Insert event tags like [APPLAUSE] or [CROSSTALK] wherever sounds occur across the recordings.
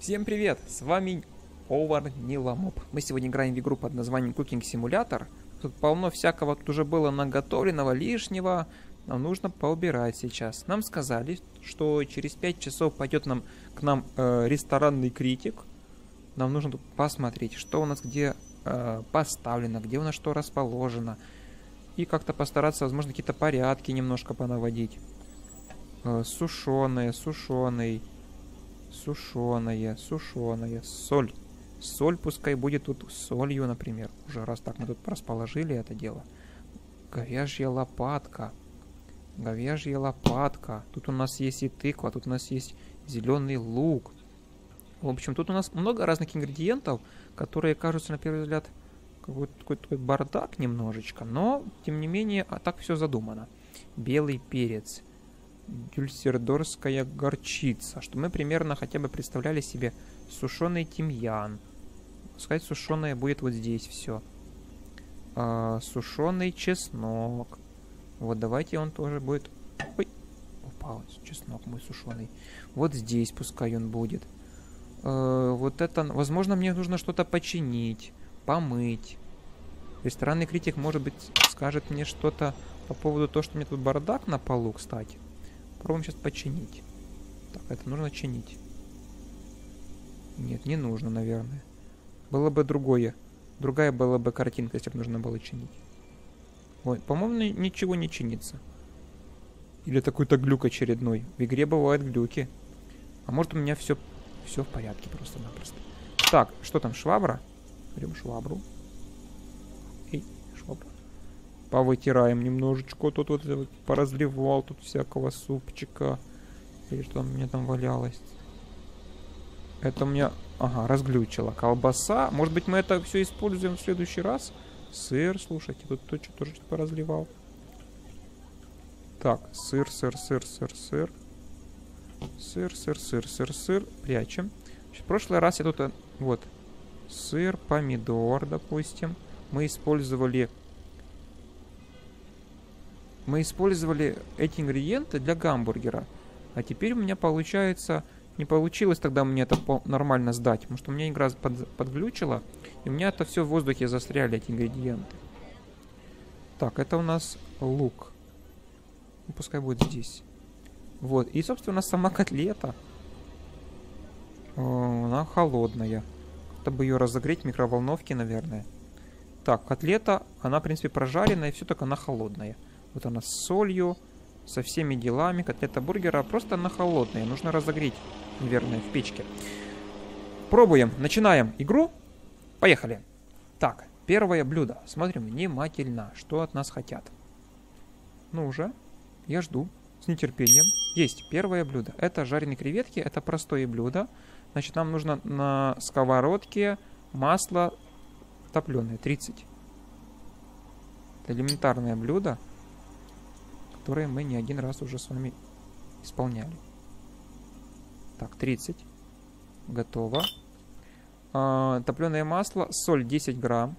Всем привет! С вами Овар Ниламоп. Мы сегодня играем в игру под названием Cooking Simulator. Тут полно всякого, тут уже было наготовленного лишнего. Нам нужно поубирать сейчас. Нам сказали, что через 5 часов пойдет нам, к нам э, ресторанный критик. Нам нужно тут посмотреть, что у нас где э, поставлено, где у нас что расположено. И как-то постараться, возможно, какие-то порядки немножко понаводить. Э, сушеные, сушеный сушеная, сушеная, соль. Соль пускай будет тут солью, например. Уже раз так мы тут расположили это дело. Говяжья лопатка. Говяжья лопатка. Тут у нас есть и тыква, тут у нас есть зеленый лук. В общем, тут у нас много разных ингредиентов, которые кажутся на первый взгляд какой-то такой бардак немножечко, но тем не менее а так все задумано. Белый перец, дюльсердорская горчица, что мы примерно хотя бы представляли себе сушеный тимьян. Сказать, сушеное будет вот здесь все. А, сушеный чеснок. Вот давайте он тоже будет... Ой, упал чеснок мой сушеный. Вот здесь пускай он будет. А, вот это... Возможно, мне нужно что-то починить, помыть. Ресторанный критик, может быть, скажет мне что-то по поводу того, что у меня тут бардак на полу, кстати. Попробуем сейчас починить. Так, это нужно чинить. Нет, не нужно, наверное. Было бы другое. Другая была бы картинка, если бы нужно было чинить. Ой, по-моему, ничего не чинится. Или такой-то глюк очередной. В игре бывают глюки. А может у меня все, все в порядке просто-напросто. Так, что там, швабра? Берем швабру. Повытираем немножечко. Тут вот, поразливал тут всякого супчика. Или что у меня там валялось. Это у меня... Ага, разглючило. Колбаса. Может быть, мы это все используем в следующий раз? Сыр, слушайте, тут то, что тоже поразливал. Так, сыр, сыр, сыр, сыр, сыр. Сыр, сыр, сыр, сыр, сыр. Прячем. В прошлый раз я тут... Э, вот. Сыр, помидор, допустим. Мы использовали мы использовали эти ингредиенты для гамбургера. А теперь у меня получается... Не получилось тогда мне это нормально сдать, потому что у меня игра под, подглючила, и у меня это все в воздухе застряли, эти ингредиенты. Так, это у нас лук. Ну, пускай будет здесь. Вот, и, собственно, сама [LAUGHS] котлета. О, она холодная. Чтобы ее разогреть в микроволновке, наверное. Так, котлета, она, в принципе, прожаренная, и все так она холодная. Вот она с солью, со всеми делами. Котлета бургера просто на холодные. Нужно разогреть, наверное, в печке. Пробуем. Начинаем игру. Поехали. Так, первое блюдо. Смотрим внимательно, что от нас хотят. Ну уже. Я жду с нетерпением. Есть первое блюдо. Это жареные креветки. Это простое блюдо. Значит, нам нужно на сковородке масло топленое. 30. Это элементарное блюдо которые мы не один раз уже с вами исполняли. Так, 30. Готово. А, топленое масло, соль 10 грамм.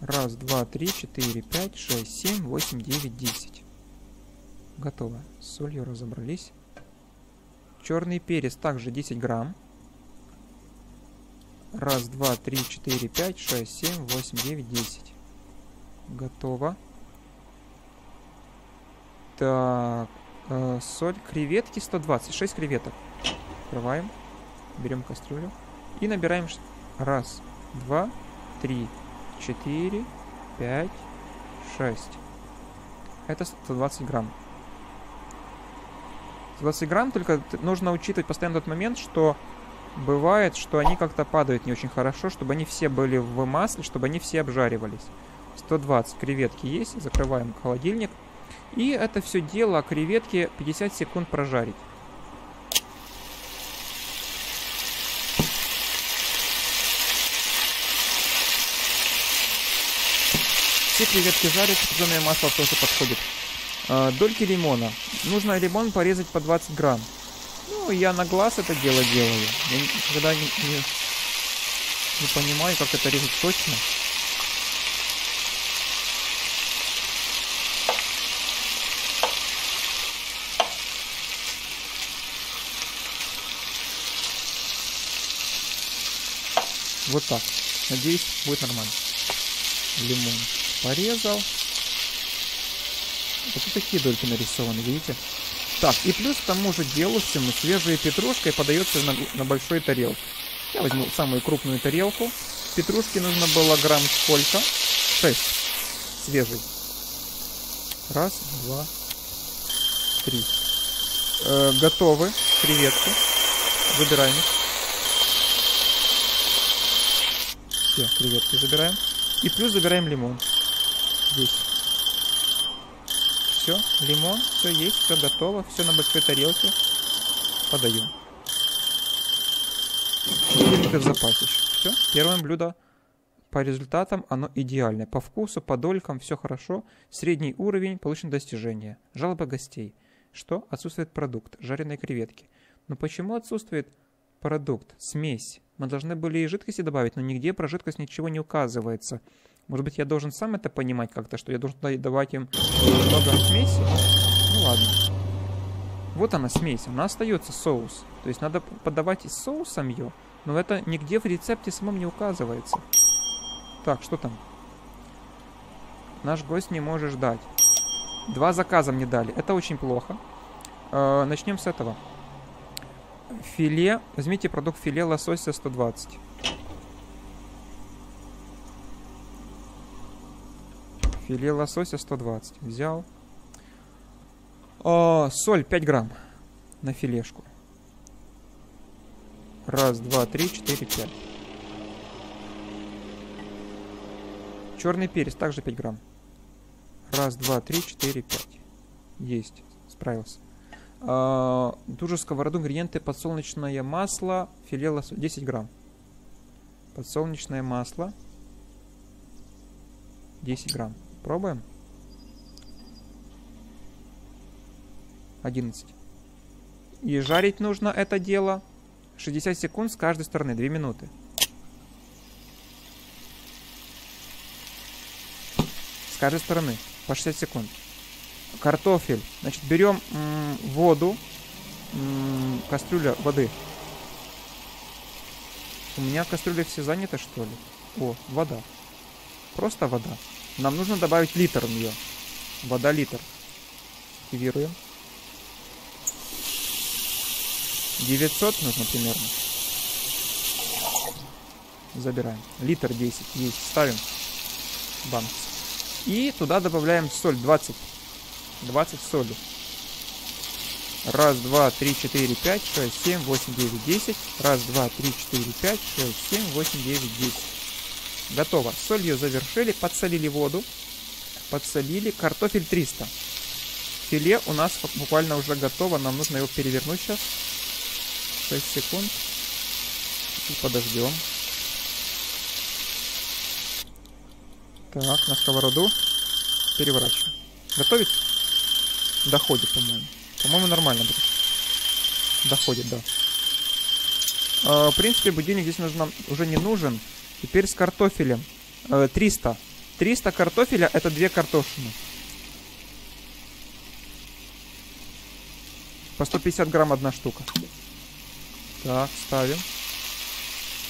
Раз, два, три, четыре, пять, шесть, семь, восемь, девять, десять. Готово. С солью разобрались. Черный перец также 10 грамм. Раз, два, три, четыре, пять, шесть, семь, восемь, девять, десять. Готово. Так, э, соль, креветки 120, 6 креветок. Открываем, берем кастрюлю и набираем раз, два, три, четыре, пять, шесть. Это 120 грамм. 20 грамм, только нужно учитывать постоянно тот момент, что бывает, что они как-то падают не очень хорошо, чтобы они все были в масле, чтобы они все обжаривались. 120 креветки есть. Закрываем холодильник. И это все дело креветки 50 секунд прожарить. Все креветки жарят, зеленое масло тоже подходит. А, дольки лимона. Нужно лимон порезать по 20 грамм. Ну, я на глаз это дело делаю. Я никогда не, не, не понимаю, как это резать точно. Вот так. Надеюсь, будет нормально. Лимон порезал. Вот такие дольки нарисованы, видите? Так, и плюс к тому же делу всему свежая петрушка и подается на, на большой тарелке. Я возьму самую крупную тарелку. Петрушки нужно было грамм сколько? Шесть. Свежий. Раз, два, три. Э, готовы креветки. Забираем их. Все, креветки забираем. И плюс забираем лимон. Здесь. Все, лимон, все есть, все готово, все на большой тарелке. Подаем. Минуты в запасе. Все, первое блюдо по результатам оно идеальное. По вкусу, по долькам все хорошо. Средний уровень, получен достижение. Жалоба гостей. Что? Отсутствует продукт. Жареные креветки. Но почему отсутствует продукт? Смесь. Мы должны были и жидкости добавить, но нигде про жидкость ничего не указывается. Может быть, я должен сам это понимать как-то, что я должен давать им много смеси? Ну ладно. Вот она смесь, она остается соус. То есть надо подавать и соусом ее, но это нигде в рецепте самом не указывается. Так, что там? Наш гость не может ждать. Два заказа мне дали. Это очень плохо. Э, начнем с этого. Филе. Возьмите продукт филе лосося 120. Филе лосося 120. Взял. О, соль 5 грамм на филешку. Раз, два, три, четыре, пять. Черный перец также 5 грамм. Раз, два, три, четыре, пять. Есть. Справился. А, ту сковороду ингредиенты подсолнечное масло, филе лосося 10 грамм. Подсолнечное масло 10 грамм. Пробуем. 11. И жарить нужно это дело 60 секунд с каждой стороны, 2 минуты. С каждой стороны, по 60 секунд. Картофель. Значит, берем воду, кастрюля воды. У меня кастрюля все заняты, что ли? О, вода. Просто вода. Нам нужно добавить литр в нее. Вода литр. Активируем. 900 нужно примерно. Забираем. Литр 10 есть. Ставим. Банк. И туда добавляем соль 20. 20 соли. Раз, два, три, четыре, пять, шесть, семь, восемь, девять, десять. Раз, два, три, четыре, пять, шесть, семь, восемь, девять, десять. Готово. Солью завершили, подсолили воду. Подсолили. Картофель 300. Филе у нас буквально уже готово. Нам нужно его перевернуть сейчас. 6 секунд. И подождем. Так, на сковороду. Переворачиваем. Готовить? Доходит, по-моему. По-моему, нормально будет. Доходит, да. Э, в принципе, будильник здесь нужно, уже не нужен. Теперь с картофелем. Э, 300. 300 картофеля это две картошины. По 150 грамм одна штука. Так, ставим.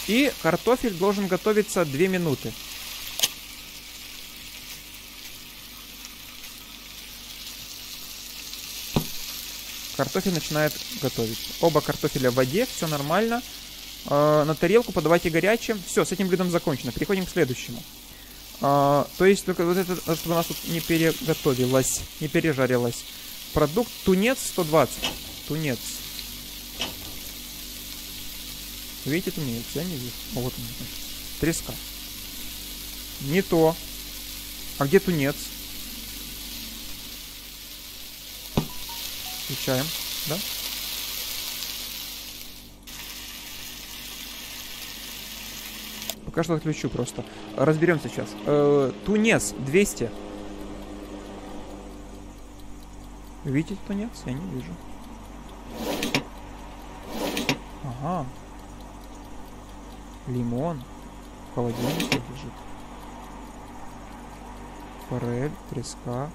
И картофель должен готовиться 2 минуты. Картофель начинает готовить. Оба картофеля в воде, все нормально. Э, на тарелку подавайте горячим. Все, с этим блюдом закончено. Переходим к следующему. Э, то есть только вот это, чтобы у нас тут не переготовилось, не пережарилось. Продукт тунец 120. Тунец. Видите тунец? Я не вижу. Вот он. Треска. Не то. А где тунец? Включаем, да? Пока что отключу просто. Разберем сейчас. Э, тунец 200. Видите тунец? Я не вижу. Ага. Лимон. В холодильнике лежит. Форель, треска.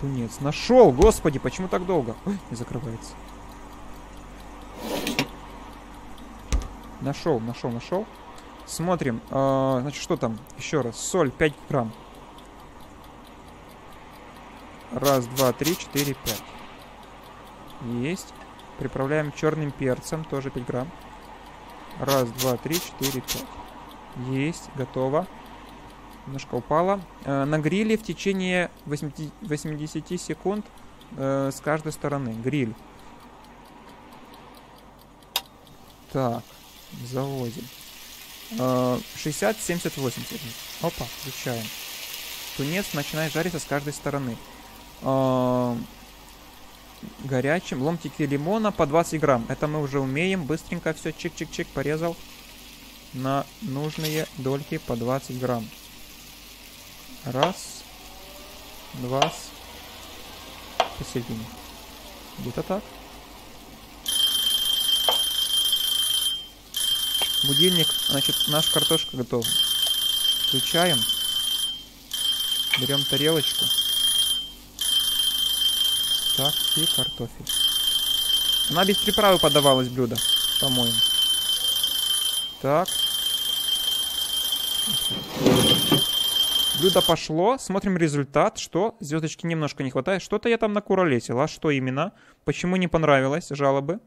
Тунец. Нашел! Господи, почему так долго? Ой, не закрывается. Нашел, нашел, нашел. Смотрим. Э, значит, что там? Еще раз. Соль 5 грамм. Раз, два, три, четыре, пять. Есть. Приправляем черным перцем, тоже 5 грамм. Раз, два, три, четыре, пять. Есть, готово. Немножко упала. Э, на гриле в течение 80, 80 секунд э, с каждой стороны. Гриль. Так, заводим. Э, 60, 70, 80. Опа, включаем. Тунец начинает жариться с каждой стороны. Э, горячим. Ломтики лимона по 20 грамм. Это мы уже умеем. Быстренько все чик-чик-чик порезал на нужные дольки по 20 грамм. Раз, два, посередине. Где-то так. Будильник, значит, наша картошка готова. Включаем. Берем тарелочку. Так, и картофель. Она без приправы подавалась блюдо, по-моему. Так. Блюдо пошло, смотрим результат, что звездочки немножко не хватает. Что-то я там накуролесил, а что именно? Почему не понравилось? Жалобы?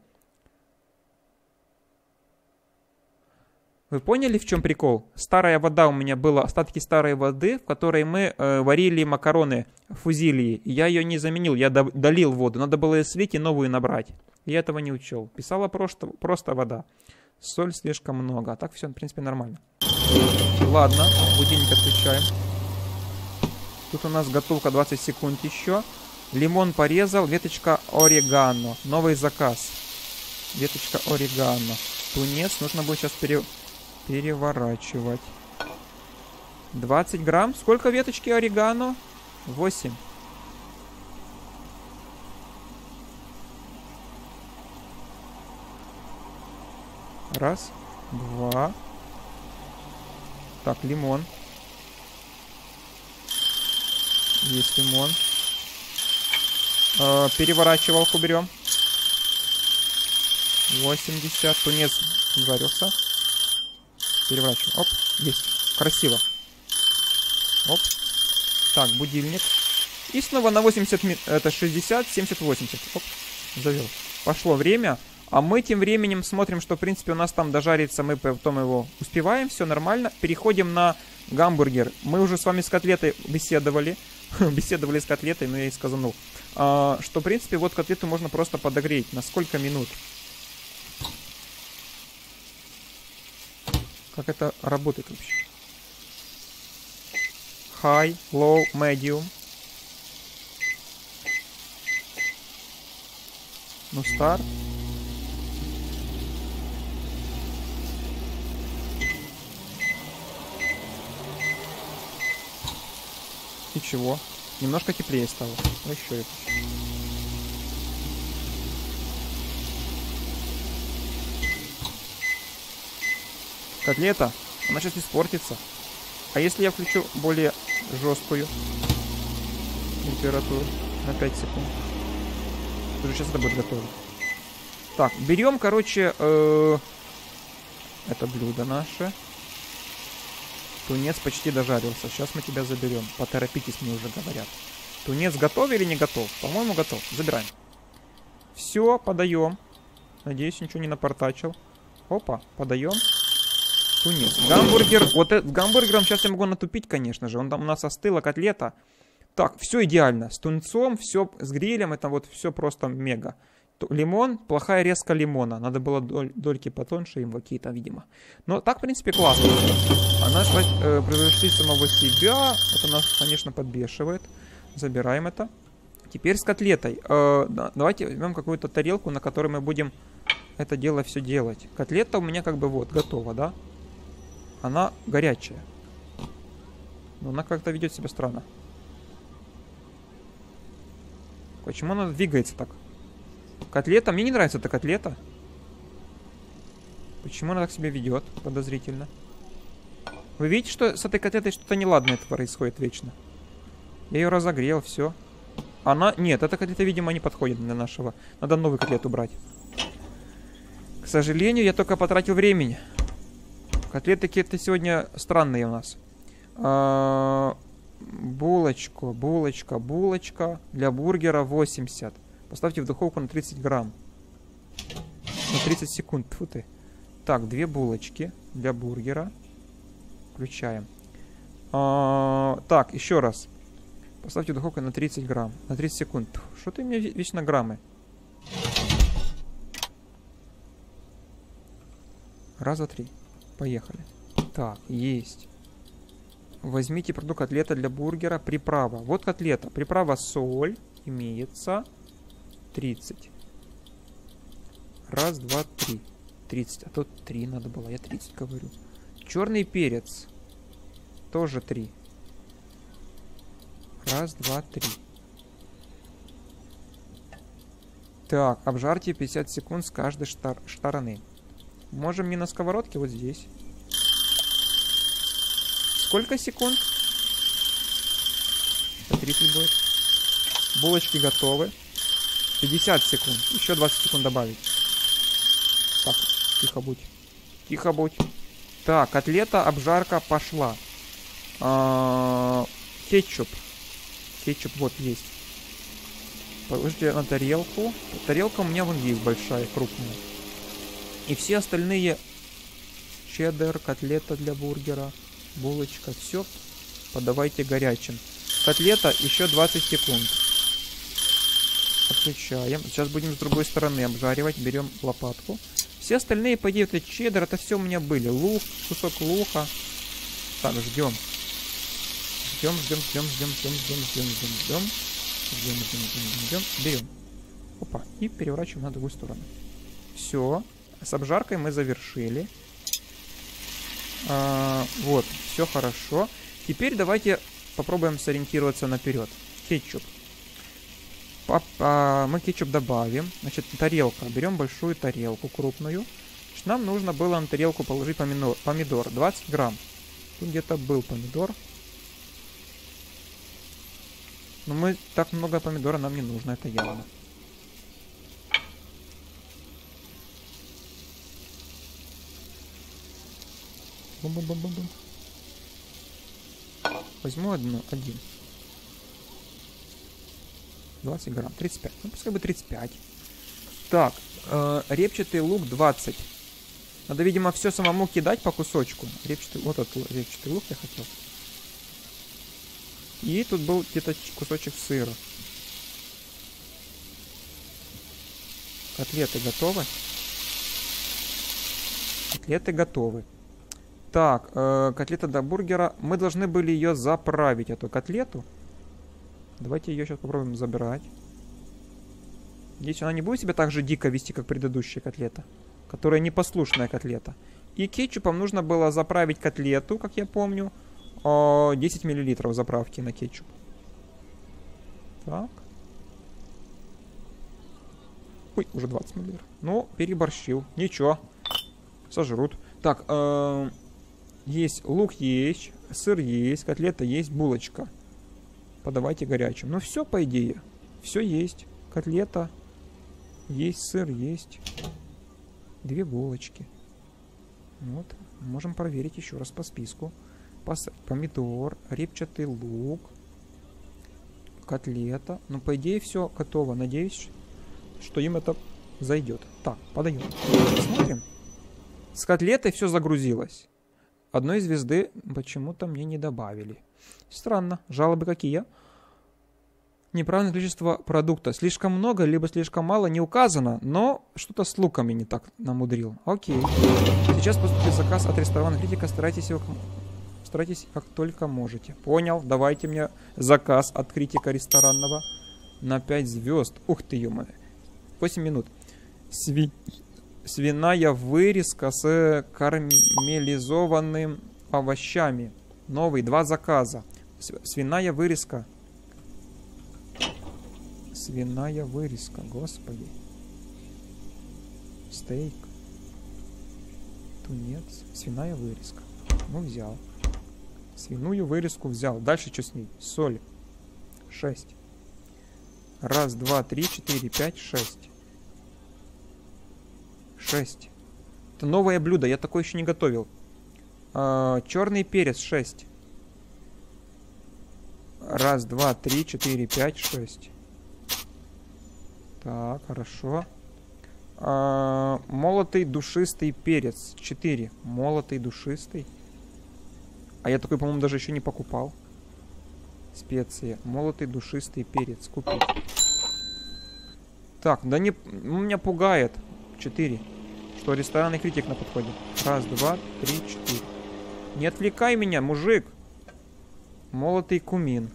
Вы поняли, в чем прикол? Старая вода у меня была, остатки старой воды, в которой мы э, варили макароны фузилии. Я ее не заменил, я до, долил воду. Надо было ее слить и новую набрать. Я этого не учел. Писала просто, просто вода. Соль слишком много. А так все, в принципе, нормально. Ладно, будильник отключаем. Тут у нас готовка 20 секунд еще. Лимон порезал, веточка орегано. Новый заказ. Веточка орегано. Тунец нужно будет сейчас пере... переворачивать. 20 грамм. Сколько веточки орегано? 8. Раз, два. Так, лимон. Есть лимон. Э, переворачивалку берем. 80. Тунец жарился. Переворачиваем. Оп, есть. Красиво. Оп. Так, будильник. И снова на 80 минут. Это 60, 70, 80. Оп, завел. Пошло время. А мы тем временем смотрим, что, в принципе, у нас там дожарится. Мы потом его успеваем. Все нормально. Переходим на гамбургер. Мы уже с вами с котлетой беседовали. [LAUGHS] беседовали с котлетой, но я и сказанул. А, что, в принципе, вот котлету можно просто подогреть. На сколько минут? Как это работает вообще? High, low, medium. Ну, старт. И чего? Немножко теплее стало. Ну еще это. Котлета, она сейчас испортится. А если я включу более жесткую температуру на 5 секунд? Уже сейчас это будет готово. Так, берем, короче, э, это блюдо наше. Тунец почти дожарился. Сейчас мы тебя заберем. Поторопитесь, мне уже говорят. Тунец готов или не готов? По-моему, готов. Забираем. Все, подаем. Надеюсь, ничего не напортачил. Опа, подаем. Тунец. Гамбургер. Вот этот гамбургером сейчас я могу натупить, конечно же. Он там у нас остыла котлета. Так, все идеально. С тунцом, все с грилем. Это вот все просто мега. Лимон, плохая резка лимона. Надо было доль, дольки потоньше им какие-то, видимо. Но так, в принципе, классно. Она э, превзошли самого себя. Это нас, конечно, подбешивает. Забираем это. Теперь с котлетой. Э, да, давайте возьмем какую-то тарелку, на которой мы будем это дело все делать. Котлета у меня как бы вот, готова, да? Она горячая. Но она как-то ведет себя странно. Почему она двигается так? Котлета? Мне не нравится эта котлета. Почему она так себя ведет? Подозрительно. Вы видите, что с этой котлетой что-то неладное происходит вечно? Я ее разогрел, все. Она... Нет, эта котлета, видимо, не подходит для нашего. Надо новую котлету брать. К сожалению, я только потратил времени. Котлеты какие-то сегодня странные у нас. А, булочку, булочка, булочка. Для бургера 80. Поставьте в духовку на 30 грамм. На 30 секунд. Фу ты. Так, две булочки для бургера. Включаем. А, так, еще раз. Поставьте в духовку на 30 грамм. На 30 секунд. Что ты мне вечно граммы? Раз, два, три. Поехали. Так, есть. Возьмите продукт котлета для бургера. Приправа. Вот котлета. Приправа соль имеется. 30. Раз, два, три. 30. А тут 3 надо было. Я 30 говорю. Черный перец. Тоже 3. Раз, два, три. Так, обжарьте 50 секунд с каждой штар стороны. Можем не на сковородке, вот здесь. Сколько секунд? 30 будет. Булочки готовы. 50 секунд. Еще 20 секунд добавить. Так, тихо будь. Тихо будь. Так, котлета, обжарка пошла. А -а кетчуп. Кетчуп вот есть. Положите на тарелку. Тарелка у меня вон есть большая, крупная. И все остальные чеддер, котлета для бургера, булочка, все подавайте горячим. Котлета еще 20 секунд. Отключаем. Сейчас будем с другой стороны обжаривать. Берем лопатку. Все остальные, по идее, это чеддер, это все у меня были. Лук, кусок лука. Так, ждем. Ждем, ждем, ждем, ждем, ждем, ждем, ждем, ждем, ждем. Ждем, ждем, ждем, ждем. Берем. Опа. И переворачиваем на другую сторону. Все. С обжаркой мы завершили. А, вот, все хорошо. Теперь давайте попробуем сориентироваться наперед. Кетчуп. А, мы кетчуп добавим. Значит, тарелка. Берем большую тарелку крупную. Значит, нам нужно было на тарелку положить помидор. помидор 20 грамм. Тут где-то был помидор. Но мы так много помидора нам не нужно, это явно. Бум-бум-бум-бум. Возьму одну, один. 20 грамм, 35. Ну, пускай бы 35. Так, э, репчатый лук 20. Надо, видимо, все самому кидать по кусочку. Репчатый, вот этот репчатый лук я хотел. И тут был где-то кусочек сыра. Котлеты готовы? Котлеты готовы. Так, э, котлета до бургера. Мы должны были ее заправить, эту котлету. Давайте ее сейчас попробуем забирать. Если она не будет себя так же дико вести, как предыдущая котлета. Которая непослушная котлета. И кетчупом нужно было заправить котлету, как я помню. 10 миллилитров заправки на кетчуп. Так. Ой, уже 20 миллилитров. Ну, переборщил. Ничего. Сожрут. Так, э -э есть лук есть, сыр есть, котлета есть, булочка. Подавайте горячим. Ну все, по идее. Все есть. Котлета есть, сыр есть. Две булочки. Вот. Можем проверить еще раз по списку. Пос помидор, репчатый лук, котлета. Ну, по идее, все готово. Надеюсь, что им это зайдет. Так, подаем. Смотрим. С котлетой все загрузилось. Одной звезды почему-то мне не добавили. Странно. Жалобы какие? Неправильное количество продукта. Слишком много, либо слишком мало, не указано, но что-то с луками не так намудрил. Окей. Сейчас поступит заказ от ресторана Критика. Старайтесь его... Старайтесь как только можете. Понял. Давайте мне заказ от Критика ресторанного на 5 звезд. Ух ты, ё 8 минут. Сви свиная вырезка с карамелизованным овощами. Новый, два заказа. Свиная вырезка. Свиная вырезка, господи. Стейк. Тунец. Свиная вырезка. Ну, взял. Свиную вырезку взял. Дальше что с ней? Соль. Шесть. Раз, два, три, четыре, пять, шесть. 6. Это новое блюдо, я такое еще не готовил. А, черный перец 6. Раз, два, три, четыре, пять, шесть. Так, хорошо. А, молотый душистый перец 4. Молотый душистый. А я такой, по-моему, даже еще не покупал. Специи. Молотый душистый перец. Купить. Так, да не... Меня пугает. 4. Что, ресторанный критик на подходе. Раз, два, три, четыре. Не отвлекай меня, мужик. Молотый кумин.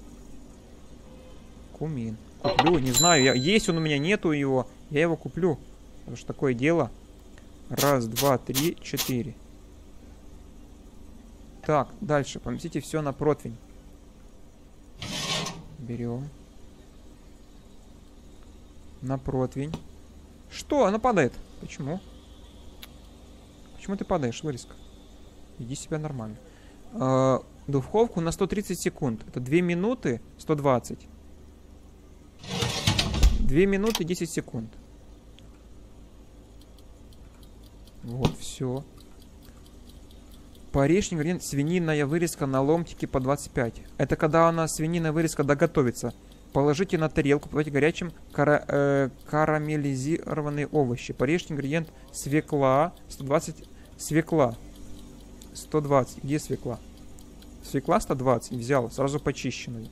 Кумин. Куплю, не знаю. Я, есть он у меня, нету его. Я его куплю. Потому что такое дело. Раз, два, три, четыре. Так, дальше. Поместите все на противень. Берем. На противень. Что? Она падает. Почему? Почему ты падаешь, Лариска? Иди себя нормально. Э, духовку на 130 секунд. Это 2 минуты 120. 2 минуты 10 секунд. Вот, все. Париж ингредиент свининая вырезка на ломтики по 25. Это когда она свинина вырезка доготовится. Положите на тарелку, подайте горячим кара э, карамелизированные овощи. Порежьте ингредиент свекла 120 свекла 120. Где свекла? Свекла 120 взял, сразу почищенную.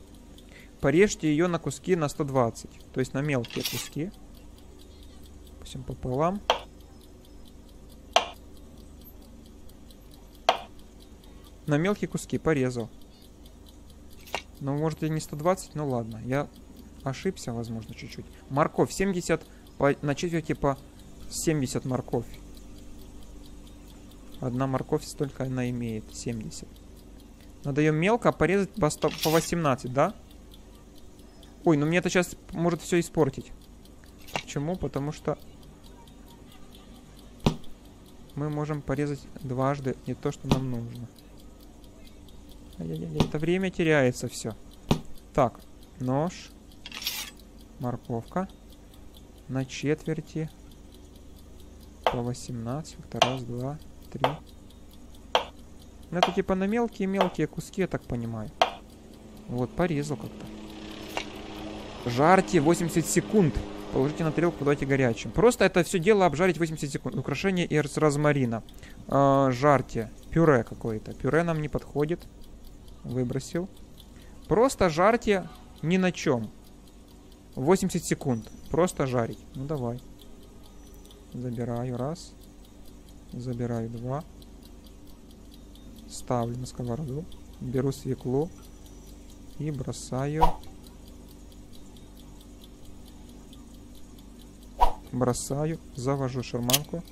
Порежьте ее на куски на 120. То есть на мелкие куски. Пусть пополам. На мелкие куски порезал. Ну, может и не 120, ну ладно. Я ошибся, возможно, чуть-чуть. Морковь 70, по, на четверти по 70 морковь. Одна морковь столько она имеет, 70. Надо ее мелко порезать по, 100, по 18, да? Ой, ну мне это сейчас может все испортить. Почему? Потому что мы можем порезать дважды не то, что нам нужно. Это время теряется все. Так, нож, морковка на четверти по 18. Это раз, два, три. Это типа на мелкие-мелкие куски, я так понимаю. Вот, порезал как-то. Жарьте 80 секунд. Положите на тарелку, подайте горячим. Просто это все дело обжарить 80 секунд. Украшение из розмарина. Э, жарьте. Пюре какое-то. Пюре нам не подходит. Выбросил. Просто жарьте ни на чем. 80 секунд. Просто жарить. Ну давай. Забираю раз. Забираю два. Ставлю на сковороду. Беру свеклу. И бросаю Бросаю, завожу шарманку.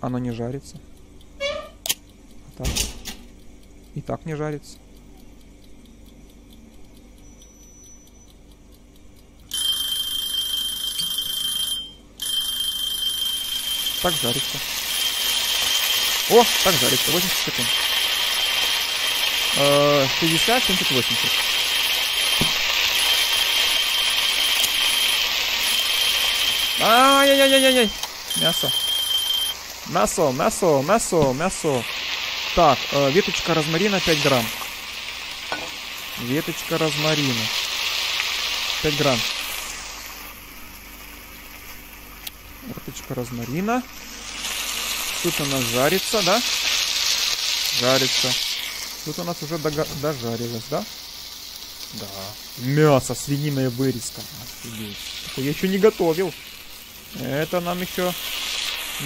Оно не жарится. Так. И так не жарится. Так жарится. О, так жарится. 80 секунд. 60, 70, 80. Ай-яй-яй-яй-яй. Мясо. Мясо, мясо, мясо, мясо. Так, э, веточка розмарина 5 грамм. Веточка розмарина. 5 грамм. Веточка розмарина. Тут она жарится, да? Жарится. Тут у нас уже дожарилось, да? Да. Мясо, свининая вырезка. Офигеть. Я еще не готовил. Это нам еще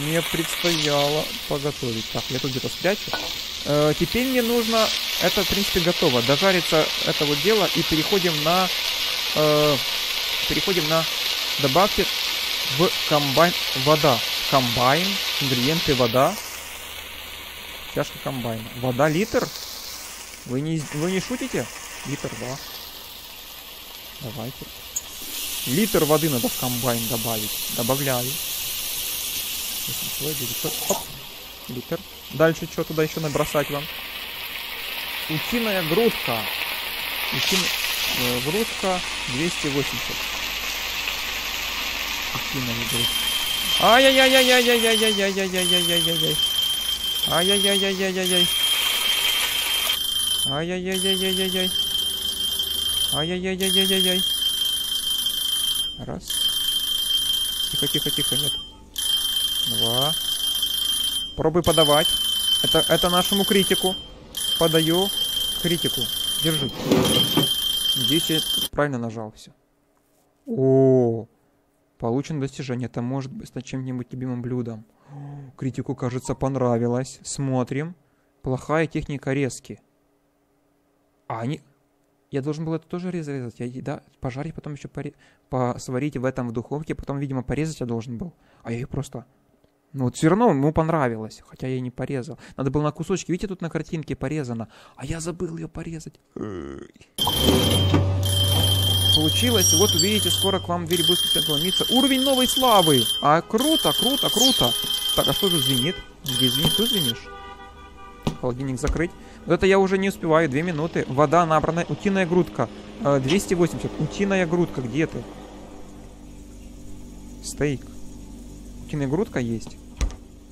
не предстояло поготовить. Так, я тут где-то спрячу. Э, теперь мне нужно... Это, в принципе, готово. Дожарится это вот дело. И переходим на... Э, переходим на... Добавьте в комбайн вода. Комбайн. Ингредиенты вода. Чашка комбайна. Вода литр? Вы не, вы не шутите? Литр, да. Давайте. Литр воды надо в комбайн добавить. Добавляю. Оп. Литр. Дальше что туда еще набросать вам? Утиная грудка. Утиная э, грудка 280. Утиная грудка. Ай-яй-яй-яй-яй-яй-яй-яй-яй-яй-яй-яй. Ай-яй-яй-яй-яй-яй-яй. Ай-яй-яй-яй-яй-яй-яй. Ай-яй-яй-яй-яй-яй-яй. Раз. Тихо-тихо-тихо, нет. Два. Пробуй подавать. Это, это нашему критику. Подаю критику. Держи. Здесь я правильно нажал все. О, получено достижение. Это может быть стать чем-нибудь любимым блюдом. Критику, кажется, понравилось. Смотрим. Плохая техника резки. А они... Я должен был это тоже резать. Я, да, пожарить, потом еще поре... посварить в этом в духовке, потом, видимо, порезать я должен был. А я ее просто... Ну вот все равно ему понравилось, хотя я не порезал. Надо было на кусочки. Видите, тут на картинке порезано. А я забыл ее порезать. Получилось. Вот увидите, скоро к вам дверь будет отломиться. Уровень новой славы. А круто, круто, круто. Так, а что тут звенит? Где звенит? Тут звенишь? Холодильник закрыть. Вот это я уже не успеваю. Две минуты. Вода набрана. Утиная грудка. 280. Э, Утиная грудка. Где ты? Стейк. Утиная грудка есть.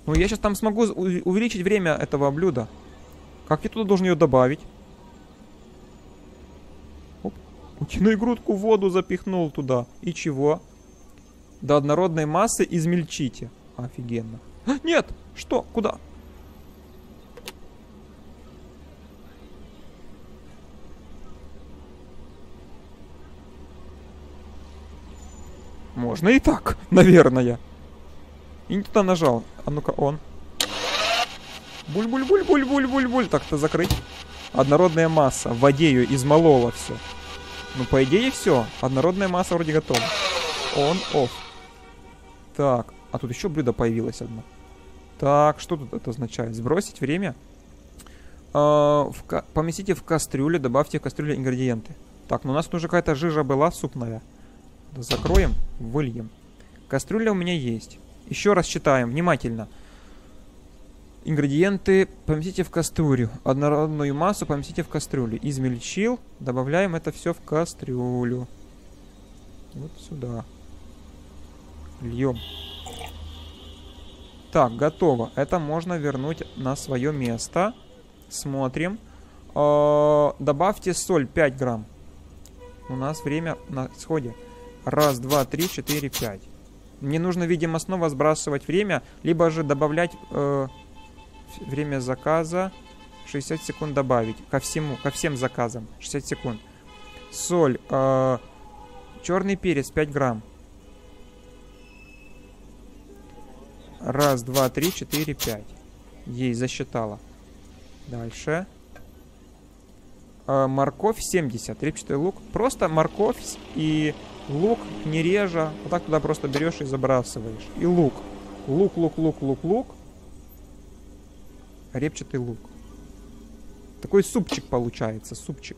Ну, я сейчас там смогу увеличить время этого блюда. Как я туда должен ее добавить? Оп. Утиную грудку в воду запихнул туда. И чего? До однородной массы измельчите. Офигенно. А, нет! Что? Куда? Можно и так, наверное. И не туда нажал. А ну-ка, он. Буль-буль-буль-буль-буль-буль-буль. Так-то закрыть. Однородная масса. В воде ее измолола все. Ну, по идее, все. Однородная масса вроде готова. Он, оф. Так. А тут еще блюдо появилось одно. Так, что тут это означает? Сбросить время? А, в поместите в кастрюлю, добавьте в кастрюлю ингредиенты. Так, ну у нас уже какая-то жижа была супная. Закроем, выльем. Кастрюля у меня есть. Еще раз читаем, внимательно. Ингредиенты поместите в кастрюлю. Однородную массу поместите в кастрюлю. Измельчил. Добавляем это все в кастрюлю. Вот сюда. Льем. Так, готово. Это можно вернуть на свое место. Смотрим. Э добавьте соль 5 грамм. У нас время на исходе. Раз, два, три, четыре, пять. Мне нужно, видимо, снова сбрасывать время, либо же добавлять э, время заказа. 60 секунд добавить ко всему, ко всем заказам. 60 секунд. Соль. Э, черный перец 5 грамм. Раз, два, три, четыре, пять. Ей засчитала. Дальше. Э, морковь 70. Репчатый лук. Просто морковь и Лук не режа. Вот так туда просто берешь и забрасываешь. И лук. Лук, лук, лук, лук, лук. Репчатый лук. Такой супчик получается, супчик.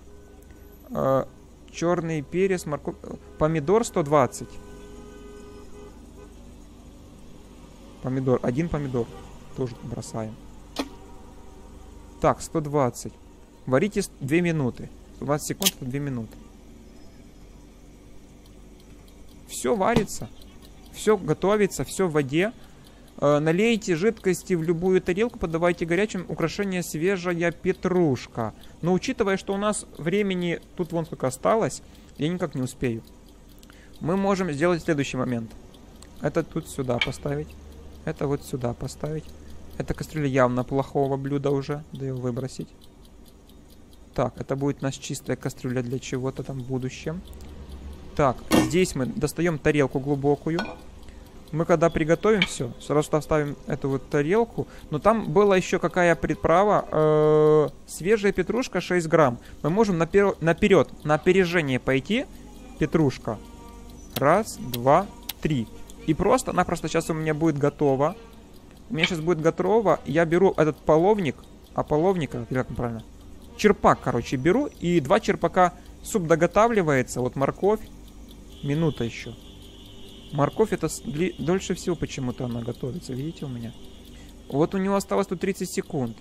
Э, черный перец, морковь. Помидор 120. Помидор, один помидор. Тоже бросаем. Так, 120. Варите 2 минуты. 20 секунд это 2 минуты. Все варится, все готовится, все в воде. Э, налейте жидкости в любую тарелку, подавайте горячим. Украшение свежая петрушка. Но учитывая, что у нас времени тут вон сколько осталось, я никак не успею. Мы можем сделать следующий момент. Это тут сюда поставить. Это вот сюда поставить. Это кастрюля явно плохого блюда уже. Да ее выбросить. Так, это будет у нас чистая кастрюля для чего-то там в будущем. Так, здесь мы достаем тарелку глубокую. Мы когда приготовим все, сразу оставим эту вот тарелку. Но там была еще какая приправа. Э -э свежая петрушка 6 грамм. Мы можем напер наперед, на опережение пойти. Петрушка. Раз, два, три. И просто-напросто сейчас у меня будет готово. У меня сейчас будет готово. Я беру этот половник. А половника, или как правильно? Черпак, короче, беру. И два черпака суп доготавливается. Вот морковь. Минута еще. Морковь это дольше всего почему-то она готовится. Видите у меня? Вот у него осталось тут 30 секунд.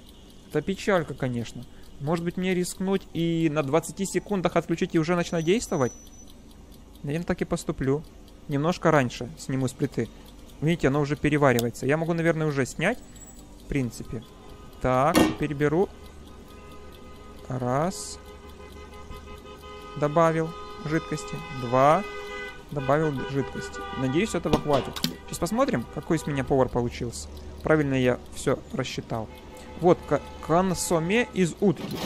Это печалька, конечно. Может быть мне рискнуть и на 20 секундах отключить и уже начинать действовать? Я так и поступлю. Немножко раньше сниму с плиты. Видите, оно уже переваривается. Я могу, наверное, уже снять. В принципе. Так, теперь беру. Раз. Добавил жидкости. Два. Добавил жидкости. Надеюсь, этого хватит. Сейчас посмотрим, какой из меня повар получился. Правильно я все рассчитал. Вот, консоме из утки.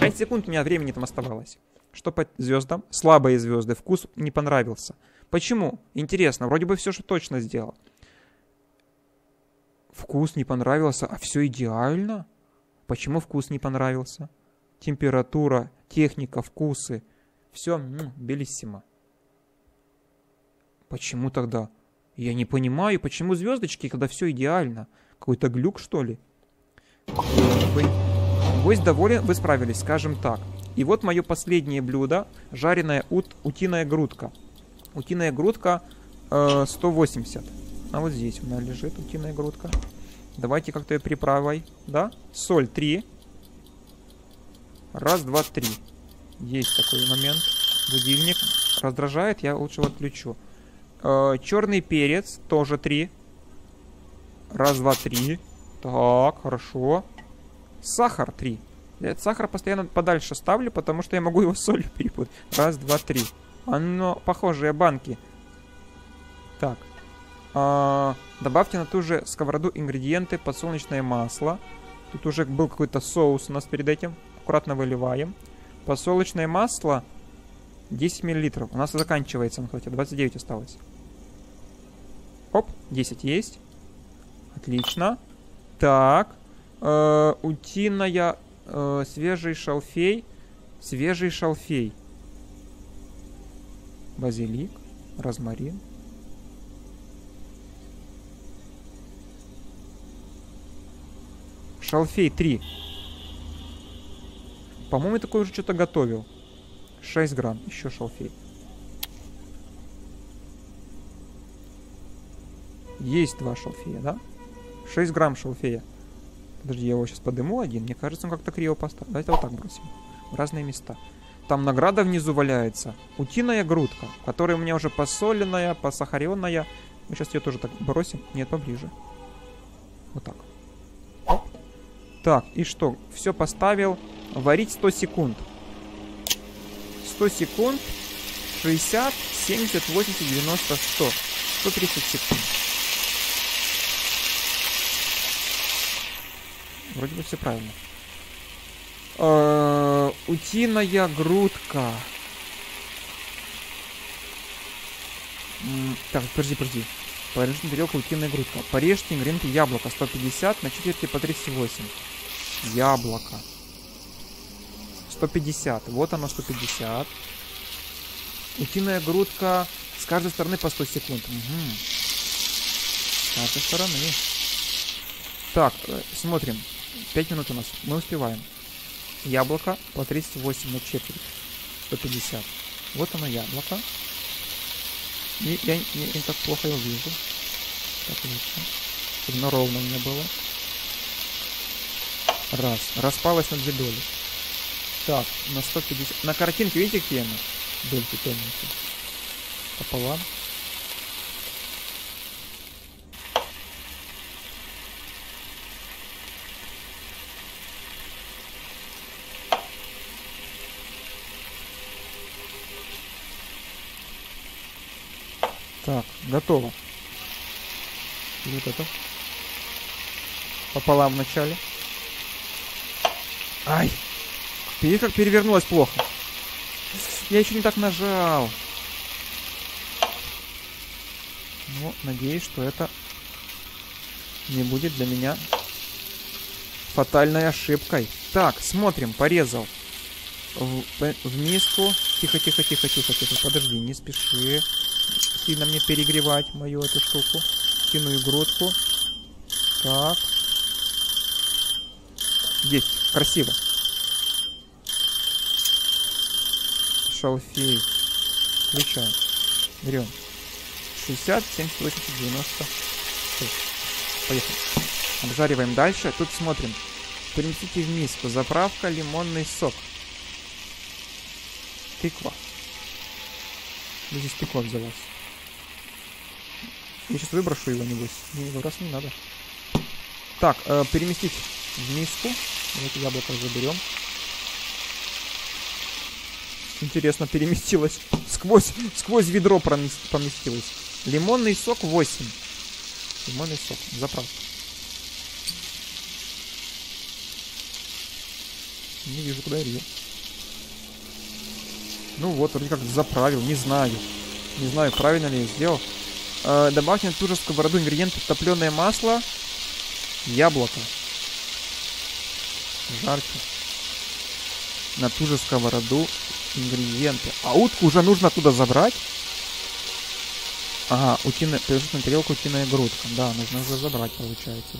5 секунд у меня времени там оставалось. Что по звездам? Слабые звезды. Вкус не понравился. Почему? Интересно, вроде бы все, что точно сделал. Вкус не понравился, а все идеально? Почему вкус не понравился? Температура, техника, вкусы. Все, белиссимо. Почему тогда? Я не понимаю, почему звездочки, когда все идеально. Какой-то глюк, что ли? Вы... Гость доволен, вы справились, скажем так. И вот мое последнее блюдо. Жареная ут, утиная грудка. Утиная грудка э, 180. А вот здесь у меня лежит утиная грудка. Давайте как-то ее приправой. Да? Соль 3. Раз, два, три. Есть такой момент. Будильник раздражает, я лучше вот отключу. Черный перец тоже 3. Раз, два, три. Так, хорошо. Сахар 3. Я сахар постоянно подальше ставлю, потому что я могу его с [LAUGHS] солью перепутать. Раз, два, три. Оно похожие банки. Так. А, добавьте на ту же сковороду ингредиенты подсолнечное масло. Тут уже был какой-то соус у нас перед этим. Аккуратно выливаем. Подсолнечное масло 10 мл. У нас заканчивается, кстати, 29 осталось. Оп, 10 есть. Отлично. Так. Э, утиная э, свежий шалфей. Свежий шалфей. Базилик. Розмарин. Шалфей 3. По-моему, я такой уже что-то готовил. 6 грамм. Еще шалфей. Есть два шалфея, да? 6 грамм шалфея. Подожди, я его сейчас подыму один. Мне кажется, он как-то криво поставил. Давайте вот так бросим. В разные места. Там награда внизу валяется. Утиная грудка, которая у меня уже посоленная, посахаренная. Мы сейчас ее тоже так бросим. Нет, поближе. Вот так. Так, и что? Все поставил. Варить 100 секунд. 100 секунд. 60, 70, 80, 90, 100. 130 секунд. Вроде бы все правильно. Э, утиная грудка. Так, подожди, подожди. Порежьте тарелку утиная грудка. Порежьте ингредиенты яблоко 150 на четверти по 38. Яблоко. 150. Вот оно 150. Утиная грудка с каждой стороны по 100 секунд. Угу. С каждой стороны. Так, э, смотрим. 5 минут у нас. Мы успеваем. Яблоко по 38 на четверть. 150. Вот оно яблоко. И я не, так плохо его вижу. Так ровно у меня было. Раз. Распалось на две доли. Так, на 150. На картинке видите, какие они? Дольки тоненькие. Пополам. Так, готово. Вот это. Пополам в начале. Ай! Видишь, как перевернулось плохо. Я еще не так нажал. Ну, надеюсь, что это не будет для меня фатальной ошибкой. Так, смотрим, порезал. В, в миску. Тихо, тихо, тихо, тихо, тихо. Подожди, не спеши сильно мне перегревать мою эту штуку. Тяну грудку. Так. Здесь. Красиво. Шалфей. Включаем. Берем. 60, 70, 80, 90. Поехали. Обжариваем дальше. Тут смотрим. Принесите в миску. Заправка, лимонный сок. Тыква. Здесь тыква взялась. Я сейчас выброшу его, небось. Не, раз не надо. Так, э, переместить в миску. Давайте яблоко заберем. Интересно, переместилось. Сквозь, сквозь ведро поместилось. Лимонный сок 8. Лимонный сок. Заправка. Не вижу, куда я. Ну вот, вроде как заправил, не знаю. Не знаю, правильно ли я сделал. Э, добавьте на ту же сковороду ингредиенты топленое масло, яблоко. Жарче. На ту же сковороду ингредиенты. А утку уже нужно оттуда забрать? Ага, утиная, положить на тарелку утиная грудка. Да, нужно уже забрать, получается.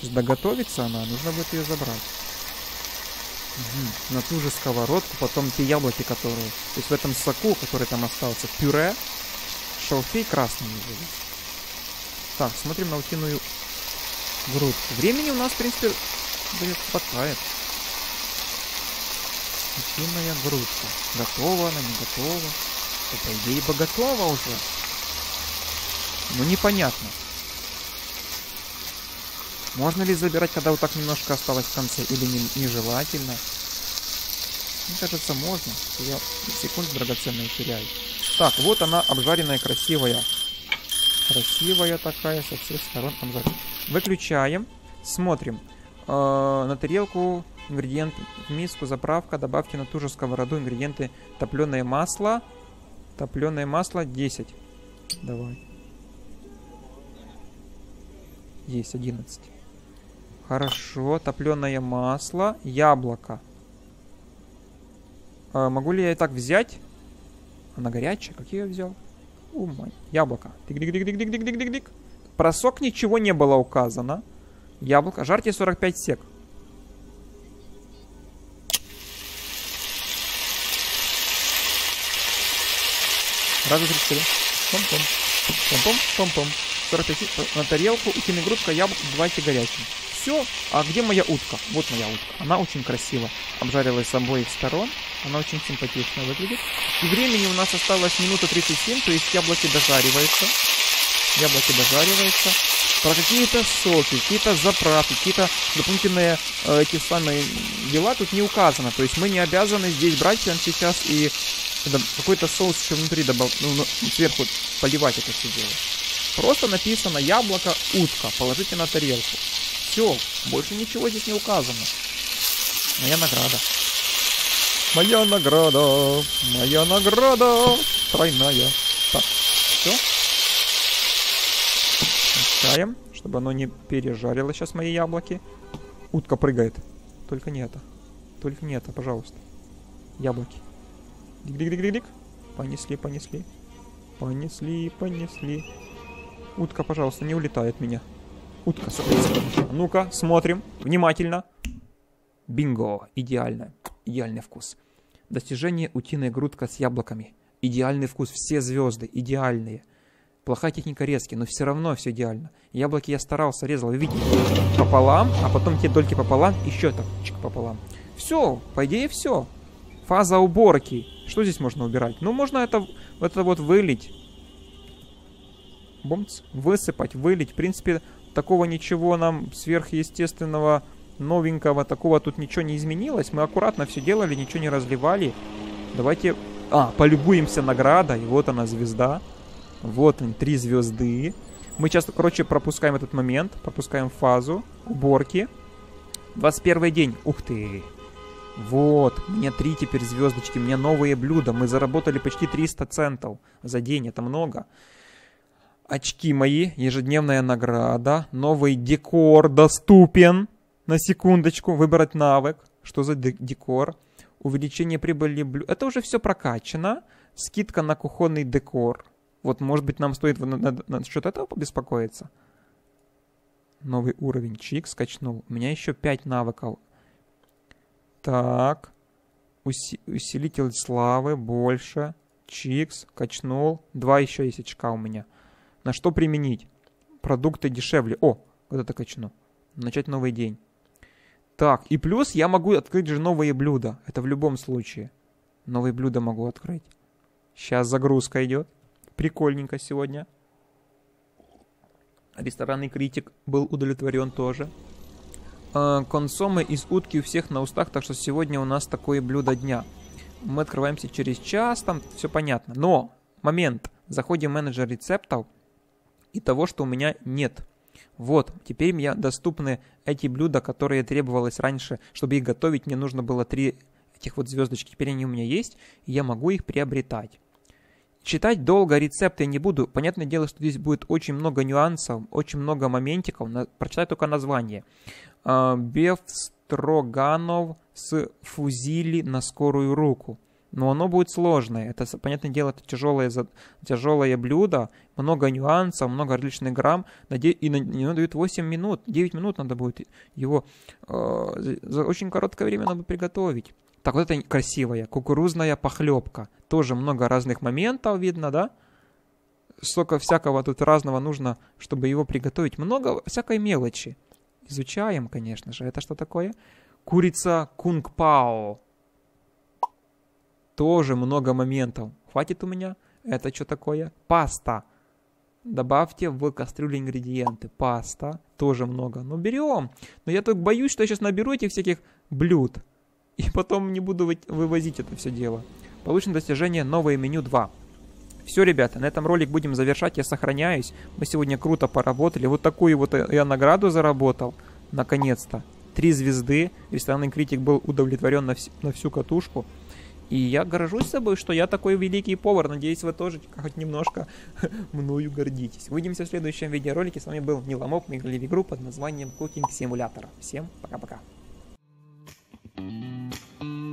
Сейчас доготовится она, нужно будет ее забрать. Угу. На ту же сковородку, потом те яблоки, которые... То есть в этом соку, который там остался, пюре, шалфей красный будет. Так, смотрим на утиную грудку. Времени у нас, в принципе, хватает. Утиная грудка. Готова она, не готова? По идее бы готова уже. Ну непонятно. Можно ли забирать, когда вот так немножко осталось в конце, или не, нежелательно? Мне кажется, можно. Я секунд драгоценные теряю. Так, вот она обжаренная, красивая. Красивая такая, со всех сторон обжарена. Выключаем. Смотрим. Э, на тарелку ингредиент в миску, заправка. Добавьте на ту же сковороду ингредиенты топленое масло. Топленое масло 10. Давай. Есть 11. Хорошо, топленое масло, яблоко. А, могу ли я и так взять? Она горячая, как я ее взял? Oh my. Яблоко. Дик-дик-дик-дик-дик-дик-дик-дик. Про сок ничего не было указано. Яблоко. Жарьте 45 сек. Раз, два, три, четыре. Пом-пом. Пом-пом, пом-пом. 45 на тарелку, утиная грудка, яблоко, давайте горячим все. А где моя утка? Вот моя утка. Она очень красиво обжарилась с обоих сторон. Она очень симпатично выглядит. И времени у нас осталось минута 37, то есть яблоки дожариваются. Яблоки дожариваются. Про какие-то соки, какие-то заправки, какие-то дополнительные э, эти самые дела тут не указано. То есть мы не обязаны здесь брать прямо сейчас и какой-то соус еще внутри добав... ну, сверху поливать это все дело. Просто написано яблоко, утка. Положите на тарелку. Все, больше ничего здесь не указано. Моя награда. Моя награда, моя награда, тройная. Так, все. Мешаем, чтобы оно не пережарило сейчас мои яблоки. Утка прыгает. Только не это. Только не это, пожалуйста. Яблоки. Дик-дик-дик-дик-дик. Понесли, понесли. Понесли, понесли. Утка, пожалуйста, не улетай от меня. Утка Ну-ка, смотрим. Внимательно. Бинго. Идеально. Идеальный вкус. Достижение утиная грудка с яблоками. Идеальный вкус. Все звезды. Идеальные. Плохая техника резки, но все равно все идеально. Яблоки я старался, резал, видите, пополам, а потом те дольки пополам, еще так, пополам. Все, по идее все. Фаза уборки. Что здесь можно убирать? Ну, можно это, это вот вылить. Бомц, высыпать, вылить. В принципе, такого ничего нам сверхъестественного, новенького, такого тут ничего не изменилось. Мы аккуратно все делали, ничего не разливали. Давайте... А, полюбуемся наградой. Вот она, звезда. Вот он, три звезды. Мы сейчас, короче, пропускаем этот момент, пропускаем фазу уборки. 21 день. Ух ты. Вот, меня три теперь звездочки, меня новые блюда. Мы заработали почти 300 центов за день, это много. Очки мои, ежедневная награда, новый декор доступен. На секундочку, выбрать навык. Что за декор? Увеличение прибыли блю... Это уже все прокачано. Скидка на кухонный декор. Вот, может быть, нам стоит насчет этого побеспокоиться? Новый уровень. Чик скачнул. У меня еще 5 навыков. Так. Уси усилитель славы. Больше. Чикс. Качнул. Два еще есть очка у меня. На что применить? Продукты дешевле. О, вот это качну. Начать новый день. Так, и плюс я могу открыть же новые блюда. Это в любом случае. Новые блюда могу открыть. Сейчас загрузка идет. Прикольненько сегодня. Ресторанный критик был удовлетворен тоже. Э, консомы из утки у всех на устах, так что сегодня у нас такое блюдо дня. Мы открываемся через час, там все понятно. Но, момент, заходим в менеджер рецептов и того, что у меня нет. Вот, теперь мне доступны эти блюда, которые требовалось раньше, чтобы их готовить, мне нужно было три этих вот звездочки. Теперь они у меня есть, и я могу их приобретать. Читать долго рецепты не буду. Понятное дело, что здесь будет очень много нюансов, очень много моментиков. На, прочитать только название. А, Беф с фузили на скорую руку. Но оно будет сложное. Это, понятное дело, это тяжелое, тяжелое блюдо, много нюансов, много различных грамм. И на него дают 8 минут, 9 минут надо будет его э, за очень короткое время надо приготовить. Так, вот это красивая кукурузная похлебка. Тоже много разных моментов видно, да? Столько всякого тут разного нужно, чтобы его приготовить. Много всякой мелочи. Изучаем, конечно же. Это что такое? Курица кунг-пао. Тоже много моментов. Хватит у меня? Это что такое? Паста. Добавьте в кастрюлю ингредиенты. Паста. Тоже много. Ну, берем. Но я только боюсь, что я сейчас наберу этих всяких блюд и потом не буду вывозить это все дело. Получено достижение новое меню 2. Все, ребята, на этом ролик будем завершать. Я сохраняюсь. Мы сегодня круто поработали. Вот такую вот я награду заработал. Наконец-то. Три звезды. Ресторанный критик был удовлетворен на, вс на всю катушку. И я горжусь собой, что я такой великий повар. Надеюсь, вы тоже хоть немножко [LAUGHS] мною гордитесь. Увидимся в следующем видеоролике. С вами был Ниломоп. Мы играли в игру под названием Cooking Simulator. Всем пока-пока. うん。